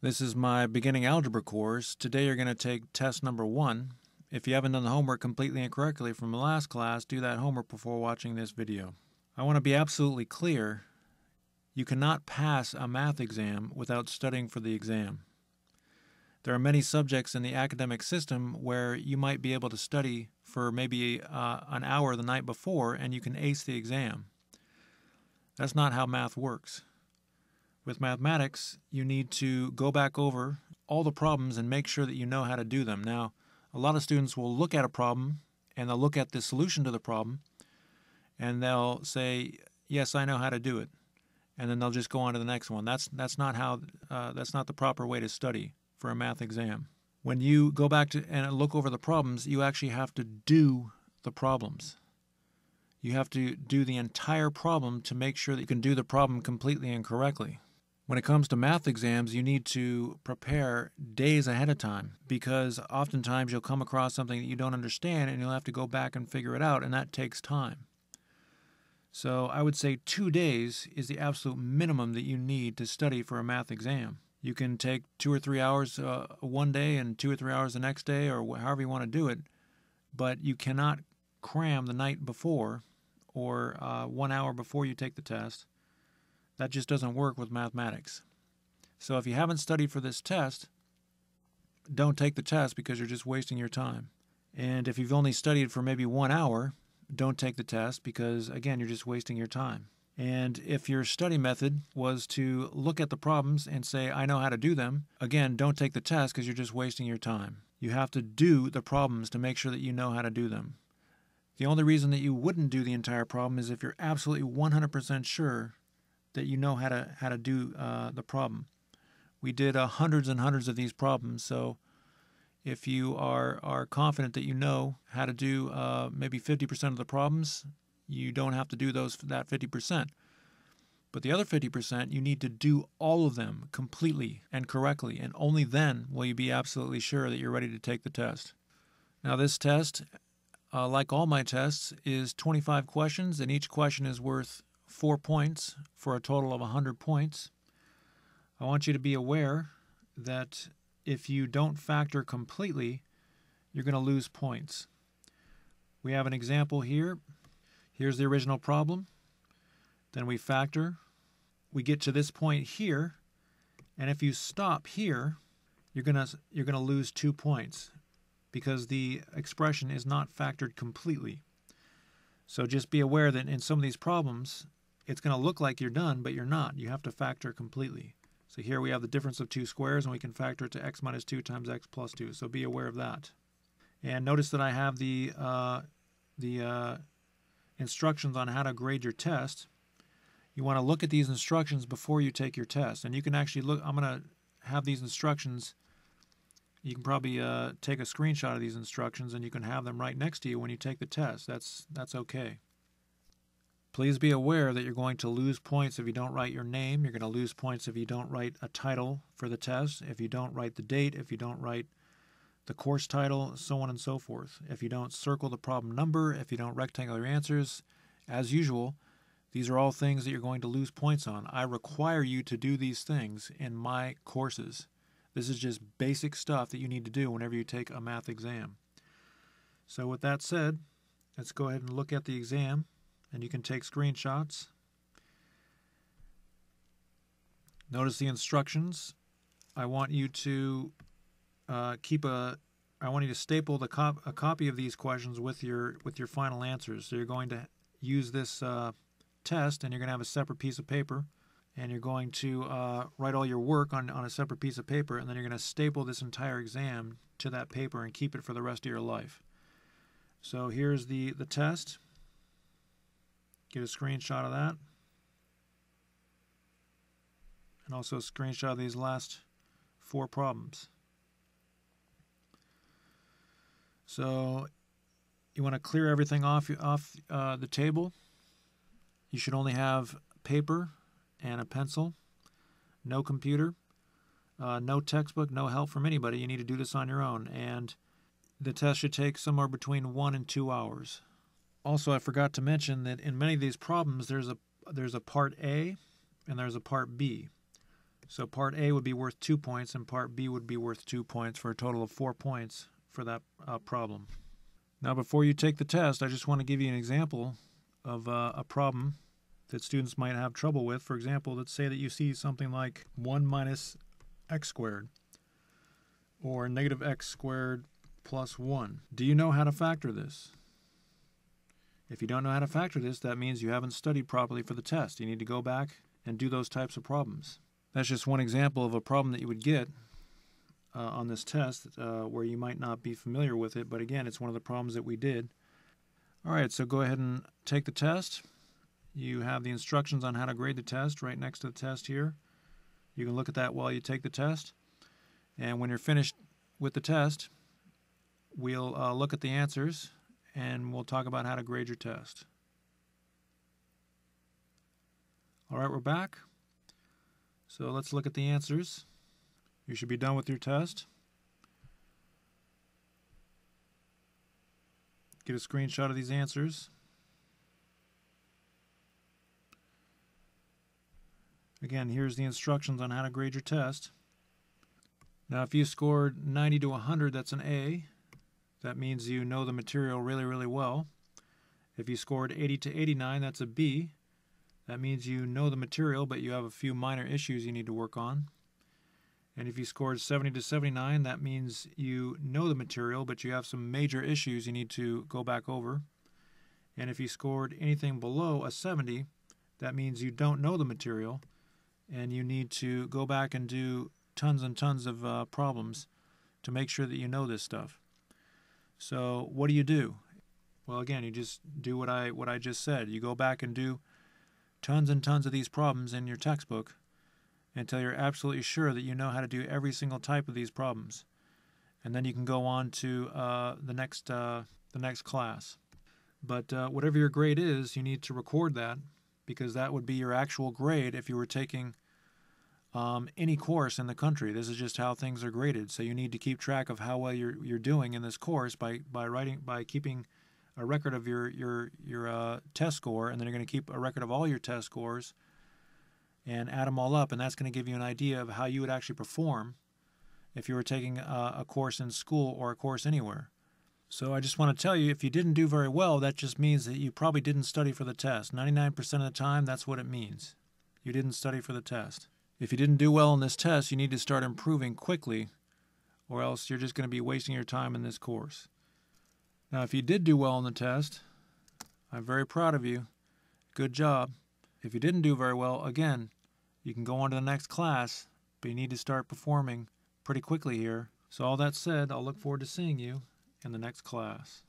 This is my beginning algebra course. Today you're going to take test number one. If you haven't done the homework completely and correctly from the last class, do that homework before watching this video. I want to be absolutely clear. You cannot pass a math exam without studying for the exam. There are many subjects in the academic system where you might be able to study for maybe uh, an hour the night before and you can ace the exam. That's not how math works. With mathematics, you need to go back over all the problems and make sure that you know how to do them. Now, a lot of students will look at a problem and they'll look at the solution to the problem and they'll say, "Yes, I know how to do it," and then they'll just go on to the next one. That's that's not how uh, that's not the proper way to study for a math exam. When you go back to and look over the problems, you actually have to do the problems. You have to do the entire problem to make sure that you can do the problem completely and correctly. When it comes to math exams, you need to prepare days ahead of time because oftentimes you'll come across something that you don't understand and you'll have to go back and figure it out, and that takes time. So I would say two days is the absolute minimum that you need to study for a math exam. You can take two or three hours uh, one day and two or three hours the next day, or however you want to do it, but you cannot cram the night before or uh, one hour before you take the test that just doesn't work with mathematics. So if you haven't studied for this test, don't take the test because you're just wasting your time. And if you've only studied for maybe one hour, don't take the test because, again, you're just wasting your time. And if your study method was to look at the problems and say, I know how to do them, again, don't take the test because you're just wasting your time. You have to do the problems to make sure that you know how to do them. The only reason that you wouldn't do the entire problem is if you're absolutely 100% sure that you know how to how to do uh, the problem. We did uh, hundreds and hundreds of these problems, so if you are are confident that you know how to do uh, maybe 50% of the problems, you don't have to do those that 50%. But the other 50%, you need to do all of them completely and correctly, and only then will you be absolutely sure that you're ready to take the test. Now, this test, uh, like all my tests, is 25 questions, and each question is worth four points for a total of 100 points. I want you to be aware that if you don't factor completely, you're going to lose points. We have an example here. Here's the original problem. Then we factor. We get to this point here, and if you stop here, you're going to you're going to lose 2 points because the expression is not factored completely. So just be aware that in some of these problems, it's going to look like you're done, but you're not. You have to factor completely. So here we have the difference of two squares, and we can factor it to x minus 2 times x plus 2. So be aware of that. And notice that I have the, uh, the uh, instructions on how to grade your test. You want to look at these instructions before you take your test. And you can actually look, I'm going to have these instructions. You can probably uh, take a screenshot of these instructions and you can have them right next to you when you take the test. That's, that's okay. Please be aware that you're going to lose points if you don't write your name. You're going to lose points if you don't write a title for the test, if you don't write the date, if you don't write the course title, so on and so forth. If you don't circle the problem number, if you don't rectangle your answers, as usual, these are all things that you're going to lose points on. I require you to do these things in my courses. This is just basic stuff that you need to do whenever you take a math exam. So, with that said, let's go ahead and look at the exam and you can take screenshots. Notice the instructions. I want you to uh, keep a. I want you to staple the cop, a copy of these questions with your with your final answers. So you're going to use this uh, test, and you're going to have a separate piece of paper, and you're going to uh, write all your work on on a separate piece of paper, and then you're going to staple this entire exam to that paper and keep it for the rest of your life. So here's the the test. Get a screenshot of that. And also a screenshot of these last four problems. So you want to clear everything off off uh, the table. You should only have paper and a pencil, no computer, uh, no textbook, no help from anybody. You need to do this on your own, and the test should take somewhere between one and two hours. Also, I forgot to mention that in many of these problems, there's a there's a part A and there's a part B. So part A would be worth two points, and part B would be worth two points for a total of four points for that uh, problem. Now, before you take the test, I just want to give you an example of uh, a problem that students might have trouble with. For example, let's say that you see something like 1 minus x squared or negative x squared plus 1. Do you know how to factor this? If you don't know how to factor this, that means you haven't studied properly for the test. You need to go back and do those types of problems. That's just one example of a problem that you would get uh, on this test uh, where you might not be familiar with it, but again, it's one of the problems that we did. All right, so go ahead and take the test. You have the instructions on how to grade the test right next to the test here. You can look at that while you take the test. And when you're finished with the test, we'll uh, look at the answers and we'll talk about how to grade your test. All right, we're back. So let's look at the answers. You should be done with your test. Get a screenshot of these answers. Again, here's the instructions on how to grade your test. Now, if you scored 90 to 100, that's an A. That means you know the material really, really well. If you scored 80 to 89, that's a B. That means you know the material, but you have a few minor issues you need to work on. And if you scored 70 to 79, that means you know the material, but you have some major issues you need to go back over. And if you scored anything below a 70, that means you don't know the material, and you need to go back and do tons and tons of uh, problems to make sure that you know this stuff. So what do you do? Well, again, you just do what I what I just said. You go back and do tons and tons of these problems in your textbook until you're absolutely sure that you know how to do every single type of these problems, and then you can go on to uh, the next uh, the next class. But uh, whatever your grade is, you need to record that because that would be your actual grade if you were taking um, any course in the country. This is just how things are graded. So you need to keep track of how well you're you're doing in this course by by writing by keeping a record of your your your uh, test score, and then you're going to keep a record of all your test scores and add them all up, and that's going to give you an idea of how you would actually perform if you were taking a, a course in school or a course anywhere. So I just want to tell you, if you didn't do very well, that just means that you probably didn't study for the test. 99% of the time, that's what it means. You didn't study for the test. If you didn't do well in this test, you need to start improving quickly, or else you're just going to be wasting your time in this course. Now, if you did do well in the test, I'm very proud of you. Good job. If you didn't do very well, again, you can go on to the next class, but you need to start performing pretty quickly here. So, all that said, I'll look forward to seeing you in the next class.